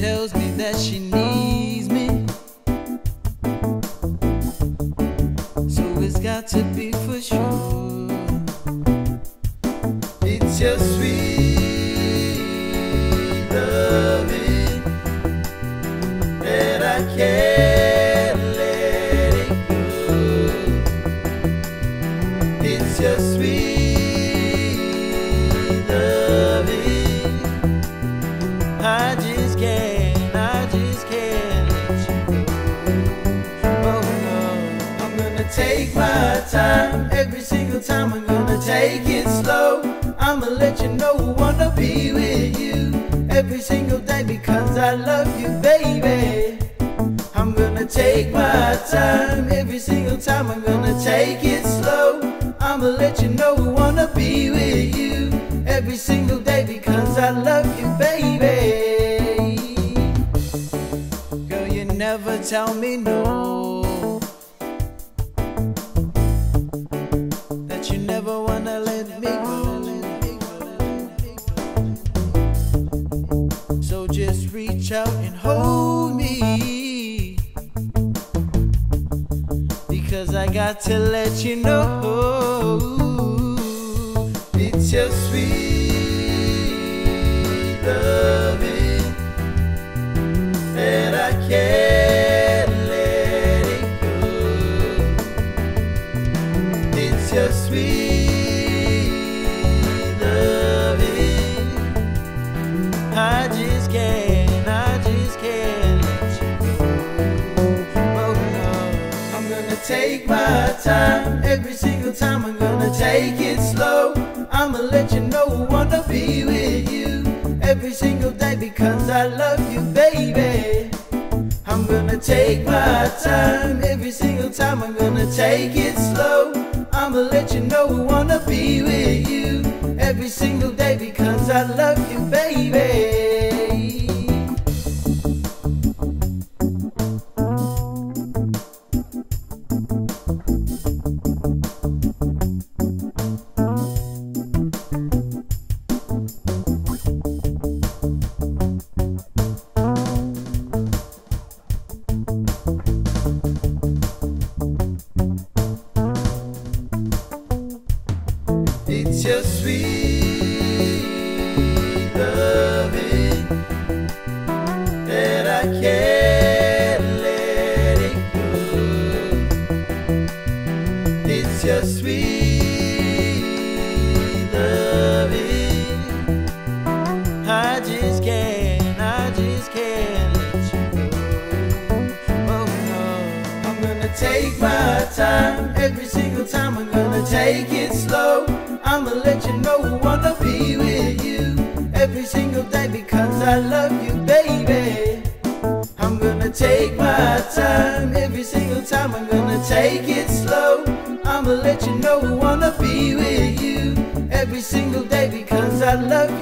tells me that she needs me. So it's got to be for sure. It's your sweet loving that I can't take my time every single time. I'm gonna take it slow. I'ma let you know I wanna be with you every single day because I love you, baby. I'm gonna take my time every single time. I'm gonna take it slow. I'ma let you know I wanna be with you every single day because I love you, baby. Girl, you never tell me no. You never wanna let me go. So just reach out and hold me. Because I got to let you know it's your sweet take my time every single time. I'm gonna take it slow. I'ma let you know I wanna be with you every single day because I love you, baby. I'm gonna take my time every single time. I'm gonna take it slow. I'ma let you know I wanna be with you every single day because I love you, baby. Sweet loving that I can't let it go. It's your sweet loving. I just can't, I just can't let you go. Oh no, I'm gonna take my time every single time. I'm gonna take it slow. I'ma let you know I wanna be with you every single day because I love you, baby. I'm gonna take my time every single time. I'm gonna take it slow. I'ma let you know I wanna be with you every single day because I love you.